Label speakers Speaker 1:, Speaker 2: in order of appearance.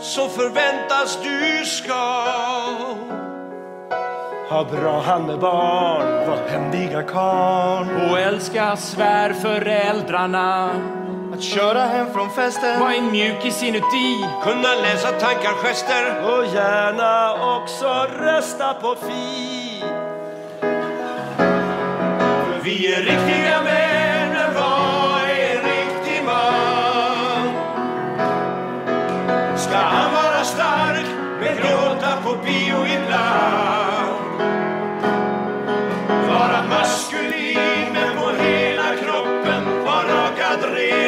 Speaker 1: så förväntas du ska
Speaker 2: Ha bra hannebarn, var händiga karn.
Speaker 3: Och älska svärföräldrarna.
Speaker 2: Att köra hem från festen.
Speaker 3: Var en mjukis inuti.
Speaker 1: Kunna läsa tankar, gester
Speaker 2: Och gärna också rösta på Fi.
Speaker 1: För vi är riktiga män, ska han vara stark men gråta på bio ibland. Vara maskulin men på hela kroppen var rakad ren